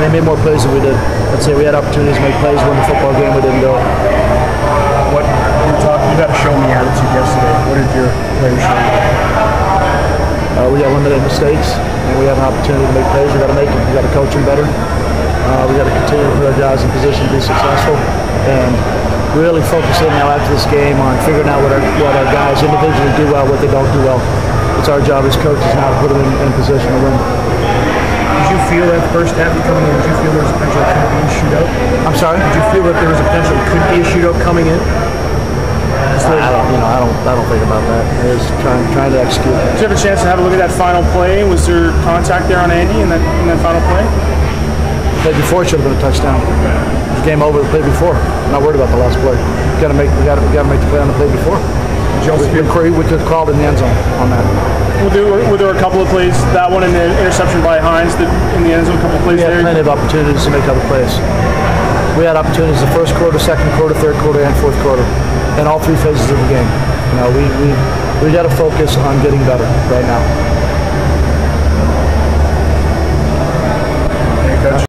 they made more plays than we did. I'd say we had opportunities to make plays, win the football game, we didn't do it. What you talk, you got to show me attitude yesterday. What did your players show you? Uh, we got limited mistakes, and we have an opportunity to make plays. We got to make them. We got to coach them better. Uh, we got to continue to put our guys in position to be successful, and really focus in now after this game on figuring out what our what our guys individually do well, what they don't do well. It's our job as coaches now to put them in, in position to win. Did you feel that first half coming in? Did you feel there was a potential it could be a shootout? I'm sorry. Did you feel that there was a potential it could be a shootout coming in? I don't, you know, I don't, I don't think about that. It's trying, trying to execute. Did you have a chance to have a look at that final play? Was there contact there on Andy in that in that final play? play before should have been a touchdown. The game over the play before. I'm not worried about the last play. We got to make, we got to, we got to make the play on the play before. We could, we could have called in the end zone on that. Were there, were there a couple of plays? That one and the interception by Hines that in the end zone. A couple of plays We had there. plenty of opportunities to make other plays. We had opportunities the first quarter, second quarter, third quarter, and fourth quarter, in all three phases of the game. You know, we we we got to focus on getting better right now.